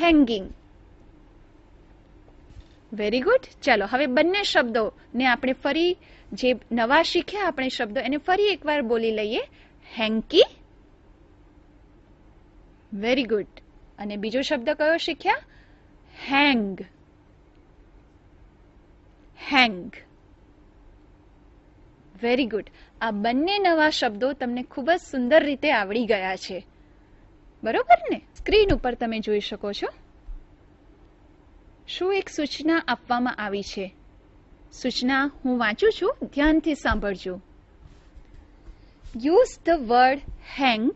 Hanging very good ચાલો, હવે બંને શબ્દોને આપણે ફરી જે નવા શીખ્યા આપણે શબ્દો, એને ફરી એકવાર બોલી લઈએ. હેન્કી વેરી ગુડ અને બીજો શબ્દ કયો શીખ્યા? હેંગ હેંગ વેરી ગુડ આ બંને નવા શબ્દો તમને ખૂબ જ સુંદર રીતે આવડી ગયા છે. બરોબર ને? સ્ક્રીન ઉપર તમે જોઈ શકો છો. શું એક સૂચના આપવામાં આવી છે? સૂચના હું વાંચું છું, ધ્યાનથી સાંભળજો. Use the word hang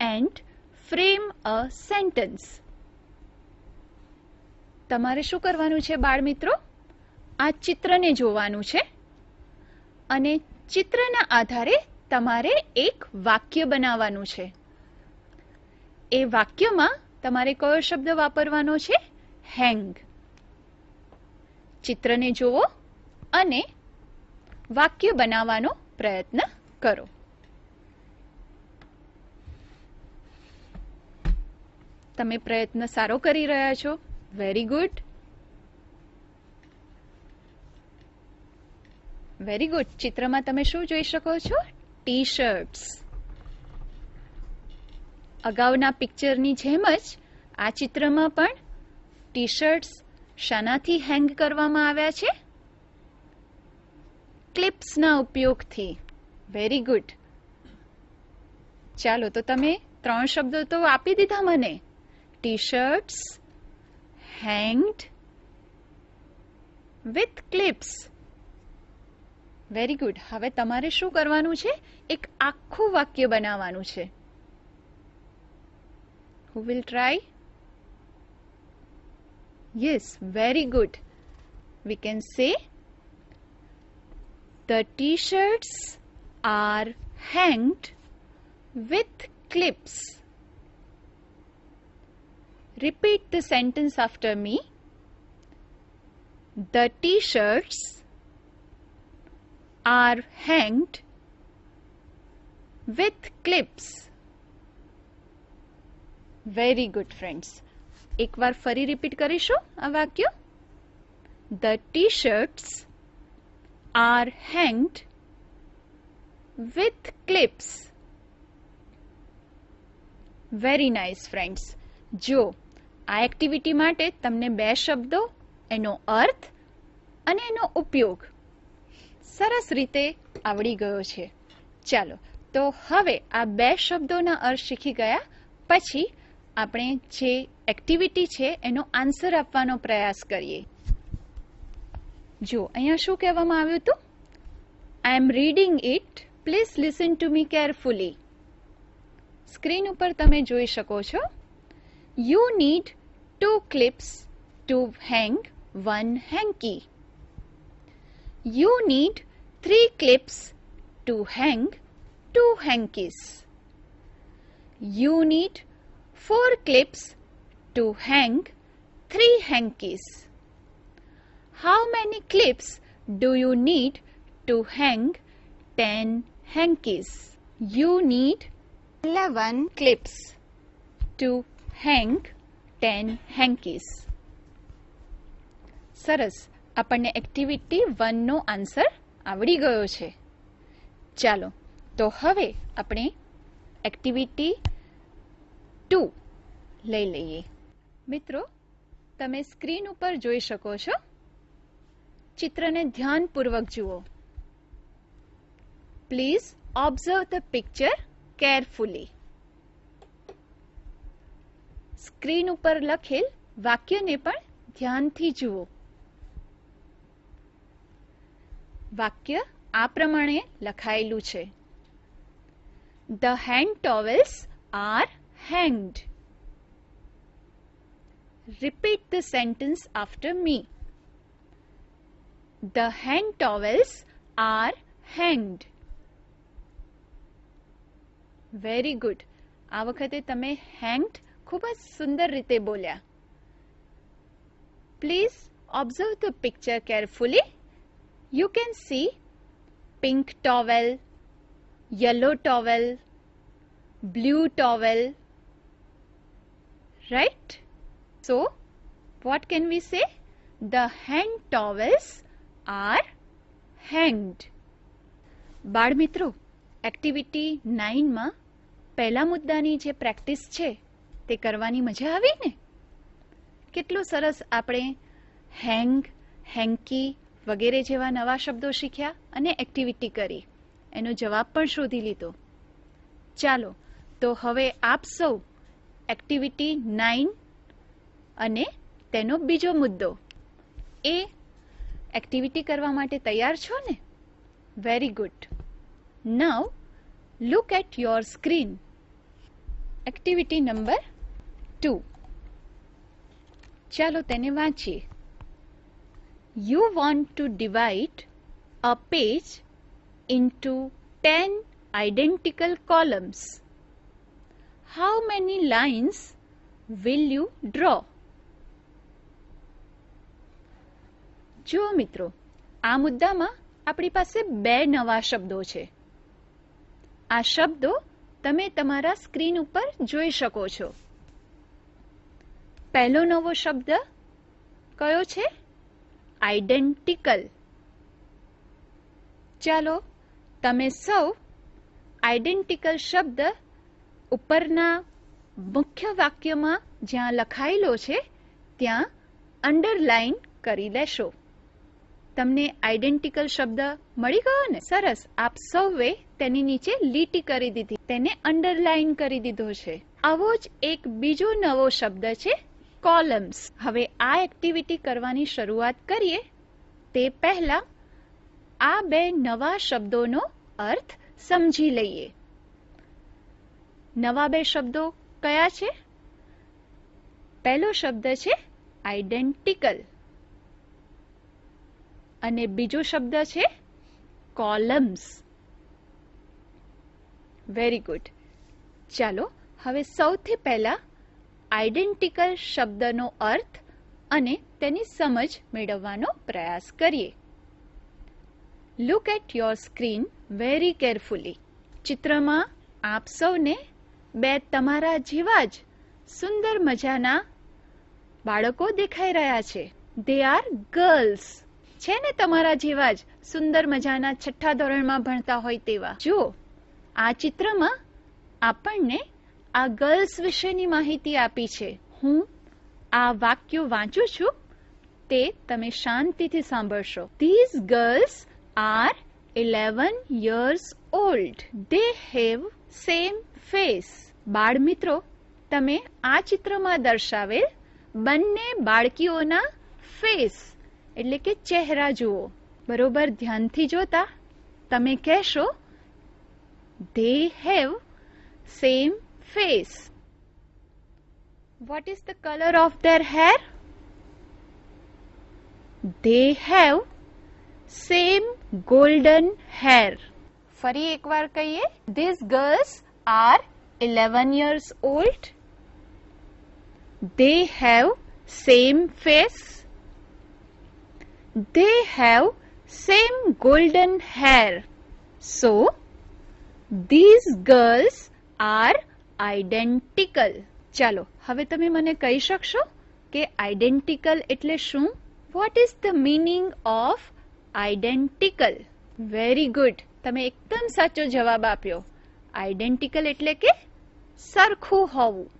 and frame a sentence તમારે શું કરવાનું છે બાળ મિત્રો આ ચિત્રને જોવાનું છે. અને ચિત્રના આધારે તમારે એક વાક્ય બનાવવાનું છે. એ વાક્યમાં તમારે કયો શબ્દ વાપરવાનો છે? હેંગ. ચિત્રને જુઓ અને વાક્ય બનાવવાનો પ્રયત્ન કરો. તમે પ્રયત્ન સારો કરી રહ્યા છો. વેરી ગુડ વેરી ગુડ ચિત્રમાં તમે શું જોઈ શકો છો? ટી શર્ટ્સ અગાઉના પિક્ચરની જેમ જ આ ચિત્રમાં પણ ટી શર્ટ્સ શાનાથી હેંગ કરવામાં આવ્યા છે. ક્લિપ્સના ઉપયોગથી. વેરી ગુડ ચાલો, તો તમે ત્રણ શબ્દો તો આપી દીધા મને. T shirts hanged with clips. Very good હવે તમારે શું કરવાનું છે? એક આખું વાક્ય બનાવવાનું છે. who will try? Yes very good. We can say the t-shirts are hanged with clips. Repeat the sentence after me. The t-shirts are hanged with clips. Very good friends એકવાર ફરી રિપીટ કરીશું આ વાક્ય? The T shirts are hanged with clips very nice friends જો આ activity માટે તમને બે શબ્દો, એનો અર્થ અને એનો ઉપયોગ સરસ રીતે આવડી ગયો છે. ચાલો, તો હવે આ બે શબ્દોના અર્થ શીખી ગયા. પછી આપણે જે એક્ટિવિટી છે એનો આન્સર આપવાનો પ્રયાસ કરીએ. જો અહીંયા શું કહેવામાં આવ્યું હતું? I am reading it please listen to me carefully screen ઉપર તમે જોઈ શકો છો. You need two clips to hang one hanky you need three clips to hang two hankies you need four clips to hang three hankies. How many clips do you need to hang 10 hankies? You need 11 clips to hang 10 hankies. સરસ આપણને activity વનનો answer આવડી ગયો છે ચાલો તો હવે આપણે activity two. લઈ લઈએ. મિત્રો, તમે સ્ક્રીન ઉપર જોઈ શકો છો. ચિત્રને ધ્યાનપૂર્વક જુઓ. Please observe the picture carefully screen ઉપર લખેલ વાક્યને પણ ધ્યાનથી જુઓ. વાક્ય આ પ્રમાણે લખાયેલું છે. The hand towels are hanged. Repeat the sentence after me. The hand towels are hanged. Very good આ વખતે તમે હેંગડ ખૂબ જ સુંદર રીતે બોલ્યા please observe the picture carefully you can see pink towel yellow towel blue towel right? So what can we say the hand towels are hanged. બાળ મિત્રો એક્ટિવિટી નાઇનમાં પહેલા મુદ્દાની જે પ્રેક્ટિસ છે, તે કરવાની મજા આવી ને? કેટલું સરસ આપણે હેંગ હેન્કી વગેરે જેવા નવા શબ્દો શીખ્યા અને એક્ટિવિટી કરી. એનો જવાબ પણ શોધી લીધો. ચાલો, તો હવે આપ સૌ એક્ટિવિટી નાઇન અને તેનો બીજો મુદ્દો. એ એક્ટિવિટી કરવા માટે તૈયાર છો ને? Very good now look at your screen activity number two ચાલો તેને વાંચીએ. You want to divide a page into 10 identical columns. How many lines will you draw? જુઓ મિત્રો, આ મુદ્દામાં આપણી પાસે બે નવા શબ્દો છે. આ શબ્દો તમે તમારા સ્ક્રીન ઉપર જોઈ શકો છો. પહેલો નવો શબ્દ કયો છે? આઈડેન્ટિકલ. ચાલો, તમે સૌ આઈડેન્ટિકલ શબ્દ ઉપરના મુખ્ય વાક્યમાં જ્યાં લખાયેલો છે, ત્યાં અંડરલાઈન કરી લેશો. તમને આઈડેન્ટિકલ શબ્દ મળી ગયો ને? સરસ. આપ સૌએ તેની નીચે લીટી કરી દીધી. તેને અંડરલાઈન કરી દીધો છે. આવો જ એક બીજો નવો શબ્દ છે કોલમ્સ હવે આ એક્ટિવિટી કરવાની શરૂઆત કરીએ. તે પહેલા આ બે નવા શબ્દોનો અર્થ સમજી લઈએ. નવા બે શબ્દો કયા છે? પહેલો શબ્દ છે આઈડેન્ટિકલ અને બીજો શબ્દ છે કોલમ્સ વેરી ગુડ ચાલો, હવે સૌથી પહેલા આઈડેન્ટિકલ શબ્દનો અર્થ અને તેની સમજ મેળવવાનો પ્રયાસ કરીએ. Look at your screen very carefully ચિત્રમાં આપ સૌને બે તમારા જેવા જ સુંદર મજાના બાળકો દેખાઈ રહ્યા છે. દે આર ગર્લ્સ છે ને તમારા જેવા જ સુંદર મજાના છઠ્ઠા ધોરણમાં ભણતા હોય તેવા? જુઓ આ ચિત્રમાં આપણને આ ગર્લ્સ વિશેની માહિતી આપી છે. હું આ વાક્યો વાંચું છું, તે તમે શાંતિથી સાંભળશો. These girls are eleven years old they have same face બાળ મિત્રો તમે આ ચિત્રમાં દર્શાવેલ બંને બાળકીઓના ફેસ એટલે કે ચહેરા જુઓ બરોબર ધ્યાનથી જોતા તમે કહેશો they have same face what is the color of their hair they have same golden hair ફરી એકવાર કહીએ these girls are 11 years old they have same face they have same golden hair so these girls are identical ચાલો હવે તમે મને કહી શકશો કે આઈડેન્ટિકલ એટલે શું what is the meaning of identical very good તમે એકદમ સાચો જવાબ આપ્યો Identical એટલે કે સરખું હોવું.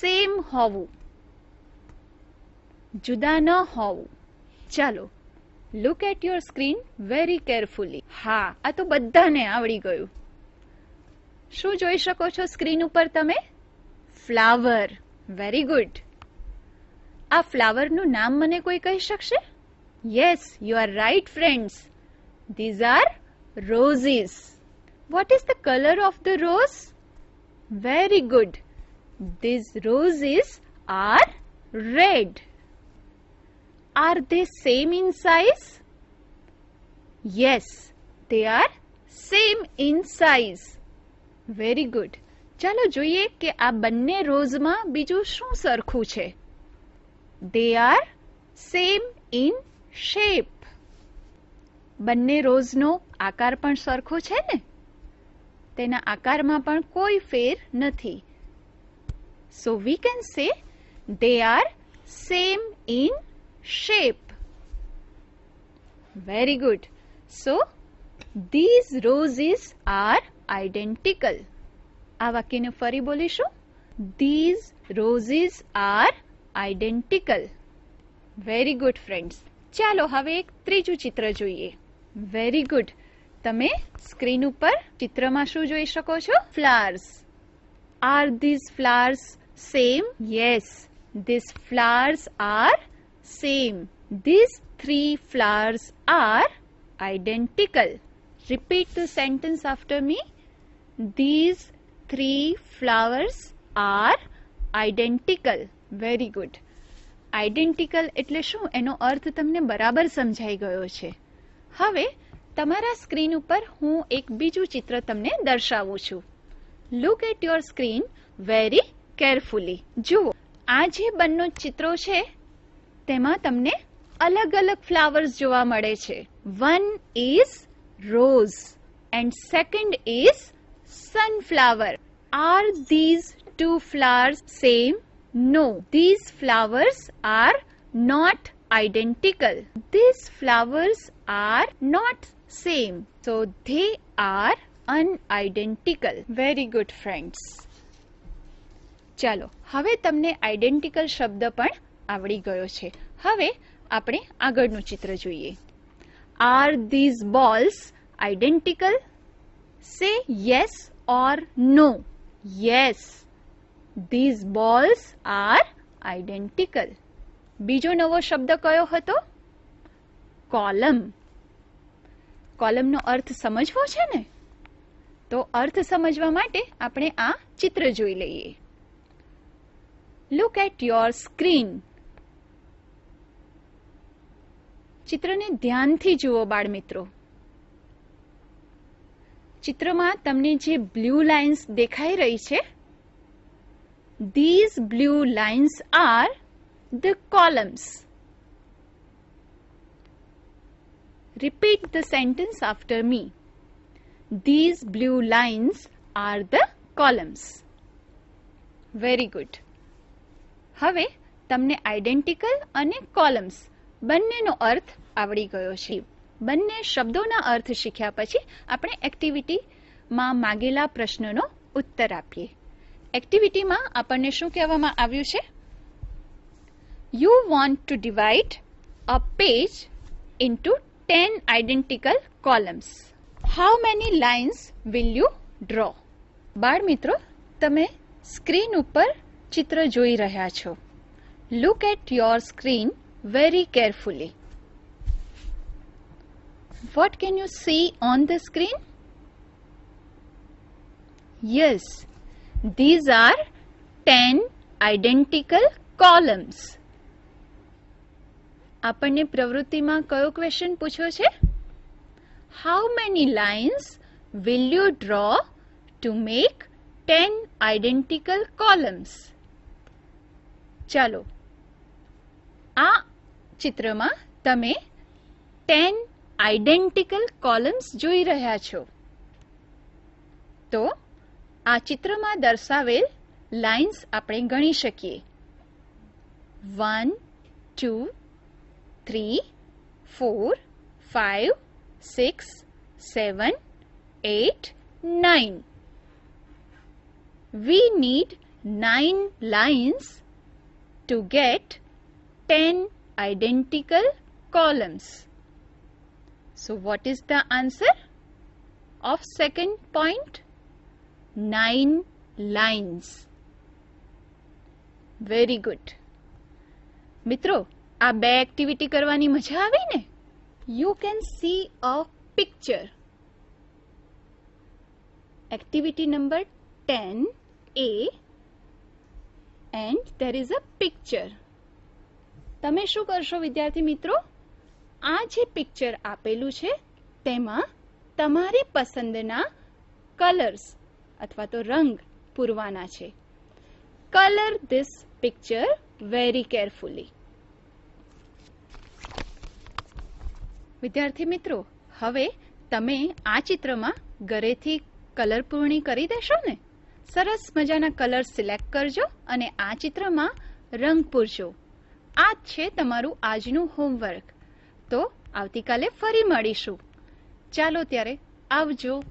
સેમ હોવું. જુદા ન હોવું. ચાલો look at your screen very carefully હા, આ તો બધાને આવડી ગયું. શું જોઈ શકો છો સ્ક્રીન ઉપર તમે? ફ્લાવર વેરી ગુડ આ ફ્લાવરનું નામ મને કોઈ કહી શકશે? Yes you are right friends these are roses what is the colour of the rose very good. These roses are red Are they same in size? Yes, they are same in size. Very good. ચાલો જોઈએ કે આ બંને રોઝમાં બીજું શું સરખું છે they are same in shape બંને રોઝનો આકાર પણ સરખો છે ને તેના આકારમાં પણ કોઈ ફેર નથી. So we can say they are same in shape very good so these roses are identical આ વાક્યને ફરી બોલીશું. These roses are identical very good friends ચાલો હવે એક ત્રીજું ચિત્ર જોઈએ. વેરી ગુડ તમે સ્ક્રીન ઉપર ચિત્રમાં શું જોઈ શકો છો? Flowers are these flowers same yes these flowers are same these three flowers are identical. Repeat the sentence after me. These three flowers are identical. Very good. Identical એટલે શું? એનો અર્થ તમને બરાબર સમજાઈ ગયો છે. હવે તમારા સ્ક્રીન ઉપર હું એક બીજું ચિત્ર તમને દર્શાવું છું. Look at your screen very carefully જુઓ, આ જે બંને ચિત્રો છે, તેમાં તમને અલગ અલગ ફ્લાવર્સ જોવા મળે છે. One is rose and second is sunflower are these two flowers same no these flowers are not identical. These flowers are not same. So they are unidentical. Very good friends. ચાલો હવે તમને identical શબ્દ પણ આવડી ગયો છે. હવે આપણે આગળનું ચિત્ર જોઈએ. Are these balls identical say yes or no yes these balls are identical બીજો નવો શબ્દ કયો હતો? કોલમ કોલમનો અર્થ સમજવો છે ને? તો અર્થ સમજવા માટે આપણે આ ચિત્ર જોઈ લઈએ. લુક એટ યોર સ્ક્રીન ચિત્રને ધ્યાનથી જુઓ બાળ મિત્રો ચિત્રમાં તમને જે બ્લુ લાઇન્સ દેખાઈ રહી છે these blue lines are the columns Repeat the sentence after me. These blue lines are the columns. Very good. હવે તમને આઇડેન્ટિકલ અને કોલમ્સ બંનેનો અર્થ આવડી ગયો છે બંને શબ્દોના અર્થ શીખ્યા પછી આપણે એક્ટિવિટીમાં માગેલા પ્રશ્નનો ઉત્તર આપીએ એક્ટિવિટીમાં આપણને શું કહેવામાં આવ્યું છે you want to divide a page into 10 identical columns. How many lines will you draw? બાળ મિત્રો, તમે સ્ક્રીન ઉપર ચિત્ર જોઈ રહ્યા છો look at your screen very carefully what can you see on the screen yes these are ten identical columns આપણને પ્રવૃત્તિમાં કયો ક્વેશ્ચન પૂછ્યો છે? How many lines will you draw to make ten identical columns ચાલો, આ ચિત્રમાં તમે ten identical columns જોઈ રહ્યા છો. તો આ ચિત્રમાં દર્શાવેલ લાઇન્સ આપણે ગણી શકીએ. One two 3, 4, 5, 6, 7, 8, 9. We need 9 lines to get 10 identical columns. So what is the answer of second point? 9 lines. Very good. Mitro, આ બે એક્ટિવિટી કરવાની મજા આવી ને you can see a picture activity number ten A and there is a picture તમે શું કરશો, વિદ્યાર્થી મિત્રો? આ જે પિક્ચર આપેલું છે, તેમાં તમારી પસંદના કલર્સ અથવા તો રંગ પૂરવાના છે. Colour this picture very carefully વિદ્યાર્થી મિત્રો, હવે તમે આ ચિત્રમાં ઘરેથી કલર પૂર્ણી કરી દેશો ને? સરસ મજાના કલર સિલેક્ટ કરજો અને આ ચિત્રમાં રંગ પૂરજો. આ જ છે તમારું આજનું હોમવર્ક. તો આવતીકાલે ફરી મળીશું. ચાલો ત્યારે આવજો.